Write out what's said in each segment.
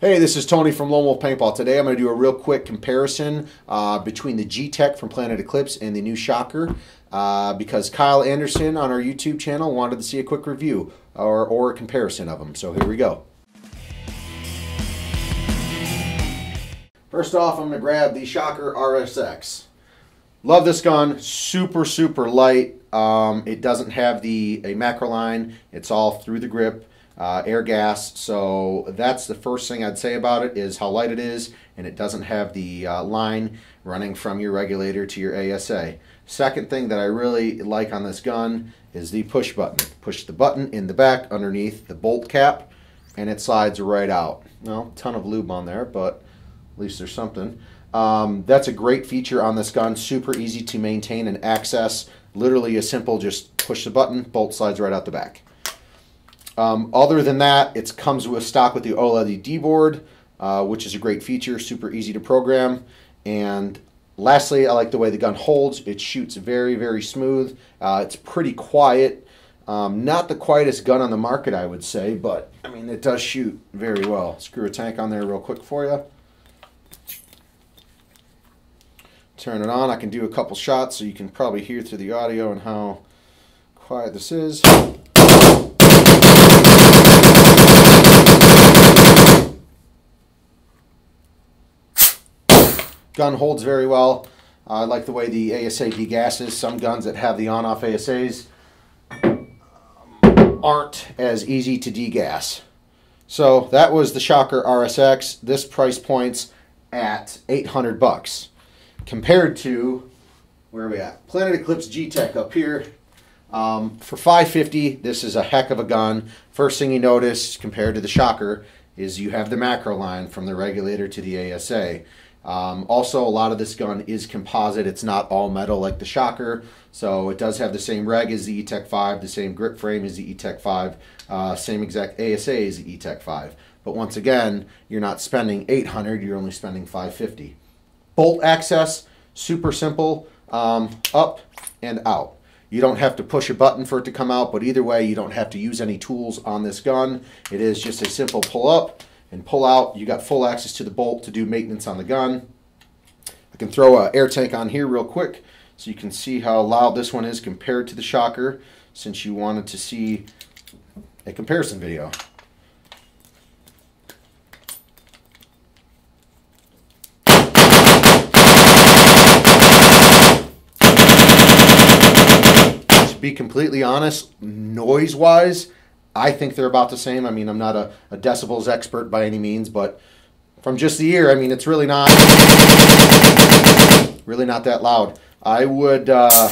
Hey, this is Tony from Lone Wolf Paintball. Today I'm going to do a real quick comparison uh, between the Gtek from Planet Eclipse and the new Shocker uh, because Kyle Anderson on our YouTube channel wanted to see a quick review or, or a comparison of them. So here we go. First off, I'm going to grab the Shocker RSX. Love this gun, super, super light. Um, it doesn't have the a macro line. It's all through the grip uh, air gas. So that's the first thing I'd say about it is how light it is, and it doesn't have the uh, line running from your regulator to your ASA. Second thing that I really like on this gun is the push button. Push the button in the back underneath the bolt cap, and it slides right out. No, ton of lube on there, but at least there's something. Um, that's a great feature on this gun. Super easy to maintain and access. Literally a simple just push the button, bolt slides right out the back. Um, other than that, it comes with stock with the OLED board, uh, which is a great feature, super easy to program. And lastly, I like the way the gun holds. It shoots very, very smooth. Uh, it's pretty quiet. Um, not the quietest gun on the market, I would say, but I mean, it does shoot very well. Screw a tank on there real quick for you. Turn it on. I can do a couple shots so you can probably hear through the audio and how quiet this is. Gun holds very well. I like the way the ASA degasses. Some guns that have the on-off ASAs aren't as easy to degas. So that was the Shocker RSX. This price point's at 800 bucks compared to where are we at? Planet Eclipse Gtek up here. Um, for 550, this is a heck of a gun. First thing you notice compared to the Shocker is you have the macro line from the regulator to the ASA. Um, also, a lot of this gun is composite. It's not all metal like the Shocker. So it does have the same reg as the Etek 5, the same grip frame as the Etek 5, uh, same exact ASA as the Etek 5. But once again, you're not spending 800, you're only spending 550. Bolt access, super simple, um, up and out. You don't have to push a button for it to come out, but either way, you don't have to use any tools on this gun. It is just a simple pull up, and pull out. You got full access to the bolt to do maintenance on the gun. I can throw an air tank on here real quick so you can see how loud this one is compared to the Shocker since you wanted to see a comparison video. To be completely honest, noise-wise, I think they're about the same. I mean, I'm not a, a decibels expert by any means, but from just the ear, I mean, it's really not, really not that loud. I would, uh,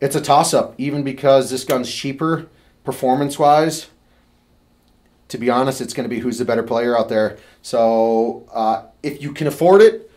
it's a toss-up, even because this gun's cheaper performance-wise. To be honest, it's going to be who's the better player out there. So uh, if you can afford it,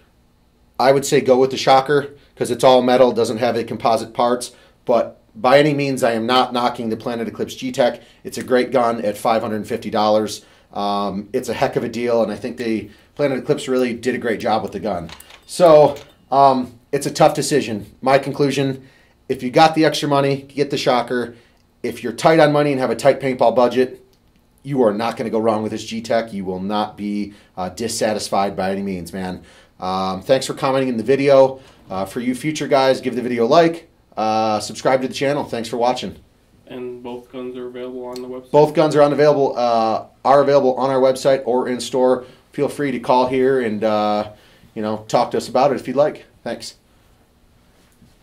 I would say go with the Shocker because it's all metal, doesn't have any composite parts. But by any means, I am not knocking the Planet Eclipse Gtek. It's a great gun at $550. Um, it's a heck of a deal, and I think the Planet Eclipse really did a great job with the gun. So um, it's a tough decision. My conclusion, if you got the extra money, get the Shocker. If you're tight on money and have a tight paintball budget, you are not going to go wrong with this Gtek. You will not be uh, dissatisfied by any means, man. Um, thanks for commenting in the video. Uh, for you future guys, give the video a like. Uh, subscribe to the channel. Thanks for watching. And both guns are available on the website. Both guns are unavailable. Uh, are available on our website or in store. Feel free to call here and uh, you know talk to us about it if you'd like. Thanks.